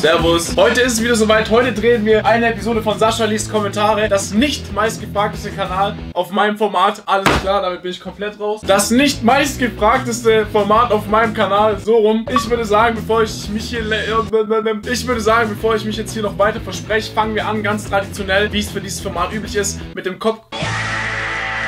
Servus. Heute ist es wieder soweit. Heute drehen wir eine Episode von Sascha liest Kommentare. Das nicht meistgefragteste Kanal auf meinem Format. Alles klar, damit bin ich komplett raus. Das nicht meistgefragteste Format auf meinem Kanal. So rum. Ich würde sagen, bevor ich mich hier... Ich würde sagen, bevor ich mich jetzt hier noch weiter verspreche, fangen wir an, ganz traditionell, wie es für dieses Format üblich ist, mit dem Kopf...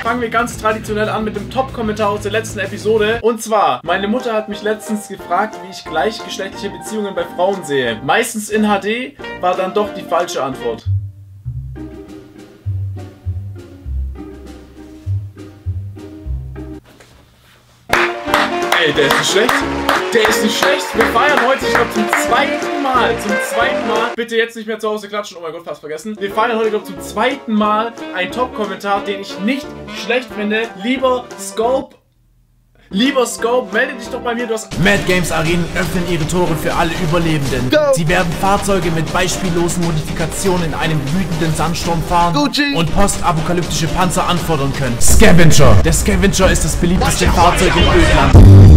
Fangen wir ganz traditionell an mit dem Top-Kommentar aus der letzten Episode. Und zwar, meine Mutter hat mich letztens gefragt, wie ich gleichgeschlechtliche Beziehungen bei Frauen sehe. Meistens in HD war dann doch die falsche Antwort. Ey, der ist nicht schlecht. Der ist nicht schlecht. Wir feiern heute, ich glaube, zum zweiten Mal. Zum. Bitte jetzt nicht mehr zu Hause klatschen. Oh mein Gott, fast vergessen. Wir feiern heute, glaube ich, zum zweiten Mal einen Top-Kommentar, den ich nicht schlecht finde. Lieber Scope Lieber Scope, melde dich doch bei mir, du hast... Mad Games Arenen öffnen ihre Tore für alle Überlebenden. Go. Sie werden Fahrzeuge mit beispiellosen Modifikationen in einem wütenden Sandsturm fahren Gucci. und postapokalyptische Panzer anfordern können. Scavenger. Der Scavenger ist das beliebteste Fahrzeug in Ödland.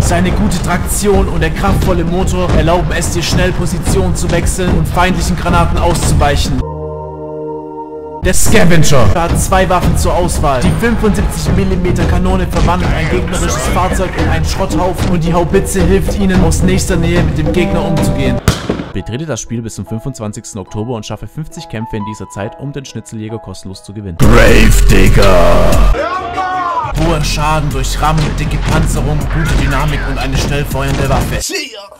Seine gute Traktion und der kraftvolle Motor erlauben es dir schnell Position zu wechseln und feindlichen Granaten auszuweichen. Der Scavenger hat zwei Waffen zur Auswahl. Die 75mm Kanone verwandelt ein gegnerisches Fahrzeug in einen Schrotthaufen und die Haubitze hilft ihnen aus nächster Nähe mit dem Gegner umzugehen. Betrete das Spiel bis zum 25. Oktober und schaffe 50 Kämpfe in dieser Zeit, um den Schnitzeljäger kostenlos zu gewinnen. Grave Digger! Hoher Schaden durch Rammen, dicke Panzerung, gute Dynamik und eine schnell feuernde Waffe.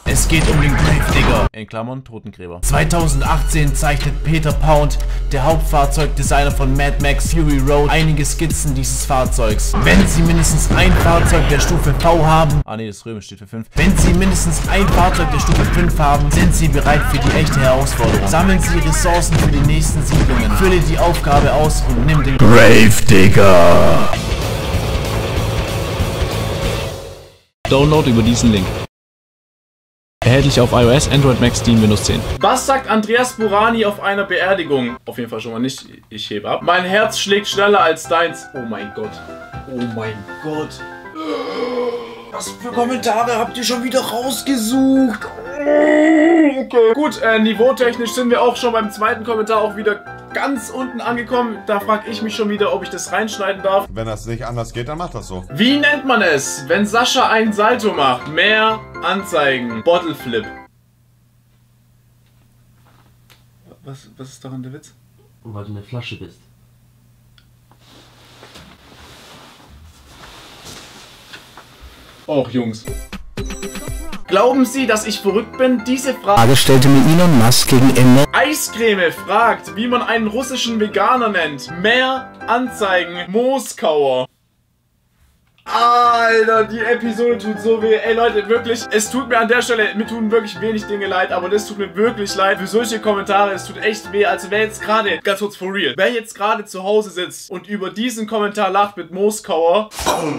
Es geht um den Gravedigger. In Klammern Totengräber. 2018 zeichnet Peter Pound, der Hauptfahrzeugdesigner von Mad Max Fury Road, einige Skizzen dieses Fahrzeugs. Wenn Sie mindestens ein Fahrzeug der Stufe V haben, ah ne, das Römisch steht für 5. Wenn Sie mindestens ein Fahrzeug der Stufe 5 haben, sind Sie bereit für die echte Herausforderung. Sammeln Sie Ressourcen für die nächsten Siedlungen. Fülle die Aufgabe aus und nimm den Gravedigger. Download über diesen Link. Erhältlich auf iOS, Android, Mac, Steam, Windows 10. Was sagt Andreas Burani auf einer Beerdigung? Auf jeden Fall schon mal nicht. Ich hebe ab. Mein Herz schlägt schneller als deins. Oh mein Gott. Oh mein Gott. Was für Kommentare habt ihr schon wieder rausgesucht? Okay. Gut, äh, niveautechnisch sind wir auch schon beim zweiten Kommentar auch wieder ganz unten angekommen. Da frage ich mich schon wieder, ob ich das reinschneiden darf. Wenn das nicht anders geht, dann macht das so. Wie nennt man es, wenn Sascha ein Salto macht? Mehr Anzeigen. Bottle Flip. Was, was ist daran der Witz? Weil du eine Flasche bist. Och, Jungs. Glauben Sie, dass ich verrückt bin? Diese Frage Frage stellte mir Elon Musk gegen Ende. Eiscreme fragt, wie man einen russischen Veganer nennt. Mehr Anzeigen. Moskauer. Alter, die Episode tut so weh. Ey Leute, wirklich, es tut mir an der Stelle, mir tun wirklich wenig Dinge leid, aber das tut mir wirklich leid für solche Kommentare. Es tut echt weh. Also wer jetzt gerade, ganz kurz for real, wer jetzt gerade zu Hause sitzt und über diesen Kommentar lacht mit Moskauer.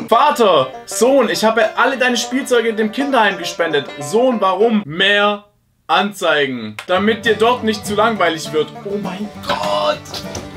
Vater, Sohn, ich habe alle deine Spielzeuge in dem Kinderheim gespendet. Sohn, warum? Mehr Anzeigen. Damit dir dort nicht zu langweilig wird. Oh mein Gott.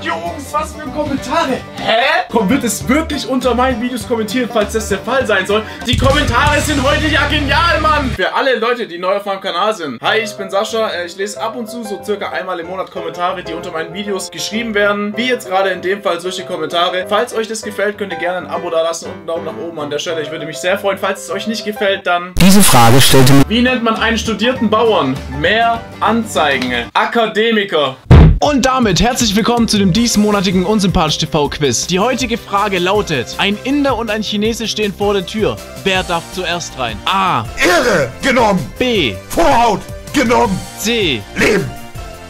Jungs, was für Kommentare. Hä? Komm, wird es wirklich unter meinen Videos kommentiert, falls das der Fall sein soll? Die Kommentare sind heute ja genial, Mann. Für alle Leute, die neu auf meinem Kanal sind. Hi, ich bin Sascha. Äh, ich lese ab und zu so circa einmal im Monat Kommentare, die unter meinen Videos geschrieben werden. Wie jetzt gerade in dem Fall solche Kommentare. Falls euch das gefällt, könnt ihr gerne ein Abo da lassen und einen Daumen nach oben an der Stelle. Ich würde mich sehr freuen. Falls es euch nicht gefällt, dann... Diese Frage stellte mir... Wie nennt man einen studierten Bauern? Mehr Anzeigen. Akademiker. Und damit herzlich willkommen zu dem diesmonatigen Unsympathisch TV Quiz. Die heutige Frage lautet: Ein Inder und ein Chinese stehen vor der Tür. Wer darf zuerst rein? A. Ehre genommen. B. Vorhaut genommen. C. Leben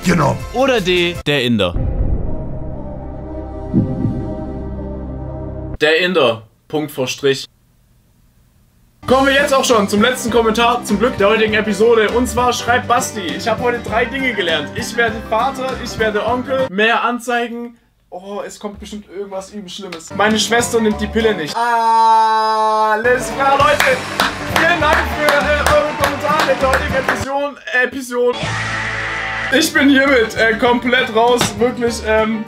genommen. Oder D. Der Inder. Der Inder. Punkt vor Strich. Kommen wir jetzt auch schon zum letzten Kommentar, zum Glück der heutigen Episode. Und zwar schreibt Basti, ich habe heute drei Dinge gelernt. Ich werde Vater, ich werde Onkel, mehr Anzeigen. Oh, es kommt bestimmt irgendwas übel Schlimmes. Meine Schwester nimmt die Pille nicht. Alles klar, Leute. Vielen Dank für äh, eure Kommentare in der heutigen Episode. Episode. Ich bin hiermit äh, komplett raus. Wirklich, ähm...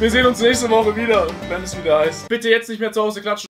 Wir sehen uns nächste Woche wieder, wenn es wieder heißt. Bitte jetzt nicht mehr zu Hause klatschen.